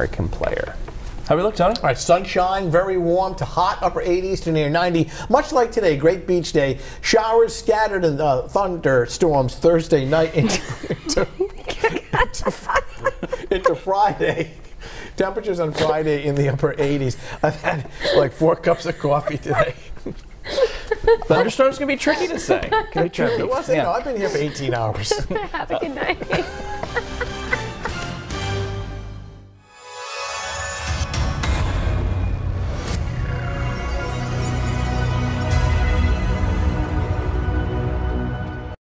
American player. How we look, Tony? All right, sunshine, very warm to hot, upper 80s to near 90. Much like today, great beach day. Showers scattered and uh, thunderstorms Thursday night into, into, into, into Friday. Temperatures on Friday in the upper 80s. I've had like four cups of coffee today. Thunderstorms can be tricky to say. Can be tricky. It wasn't, Yeah. no, I've been here for 18 hours. Have a good night.